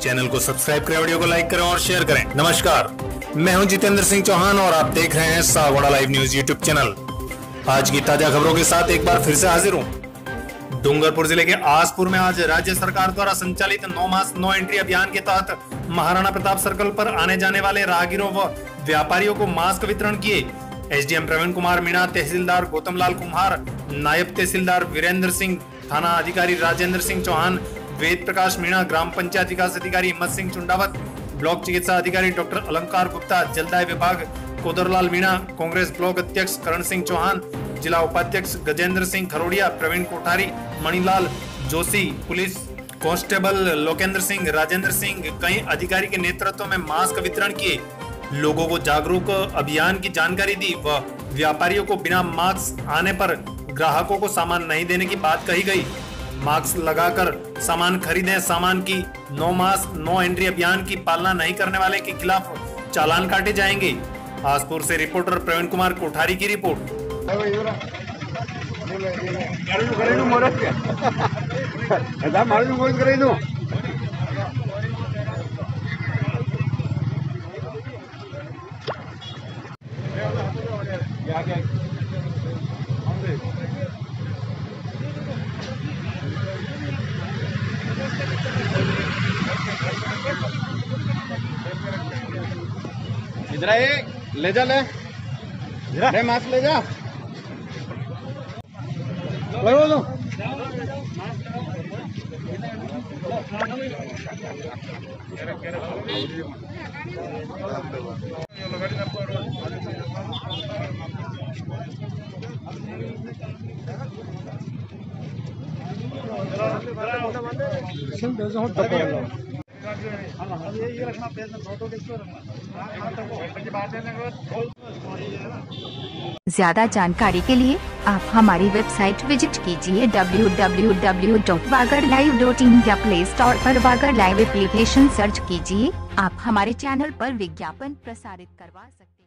Channel को subscribe करें, video को लाइक करें और शेयर करें। नमस्कार, मैं हूँ जितेंद्र सिंह चौहान और आप देख रहे हैं Sagwara live news YouTube channel. आज की ताज़ा खबरों के साथ एक बार फिर से हाजिर हूँ। डूंगरपुर ज़िले के आसपुर में आज राज्य सरकार द्वारा संचालित नौ मास, नो एंट्री अभियान के तहत महाराणा प्रताप सर्कल पर आने जाने वाले राहगीरों व व्यापारियों को मास्क वितरण किए। एसडीएम प्रवीण कुमार मीणा, तहसीलदार गौतम लाल कुम्हार, नायब तहसीलदार वीरेंद्र सिंह, थाना अधिकारी राजेंद्र सिंह चौहान वेद प्रकाश मीणा, ग्राम पंचायत विकास अधिकारी हिम्मत सिंह चुंडावत, ब्लॉक चिकित्सा अधिकारी डॉक्टर अलंकार गुप्ता, जलदाय विभाग कोदरलाल मीणा, कांग्रेस ब्लॉक अध्यक्ष करण सिंह चौहान, जिला उपाध्यक्ष गजेंद्र सिंह खरोड़िया, प्रवीण कोठारी, मणिलाल जोशी, पुलिस कांस्टेबल लोकेंद्र सिंह, राजेंद्र सिंह, कई अधिकारी के नेतृत्व में मास्क वितरण किए। लोगों को जागरूक अभियान की जानकारी दी व व्यापारियों को बिना मास्क आने पर ग्राहकों को सामान नहीं देने की बात कही गई। मास्क लगाकर सामान खरीदें सामान की नो मास्क नो एंट्री अभियान की पालना नहीं करने वाले के खिलाफ चालान काटे जाएँगे आसपुर से रिपोर्टर प्रवीण कुमार कोठारी की रिपोर्ट Yeah, okay. जरा ये ले जा ले। जरा। ले मास्क ले जा। बोलो दो Şimdi o zaman da ज़्यादा जानकारी के लिए आप हमारी वेबसाइट विज़िट कीजिए www.wagarlive.in या प्ले स्टोर पर वागर लाइव एप्लीकेशन सर्च कीजिए। आप हमारे चैनल पर विज्ञापन प्रसारित करवा सकते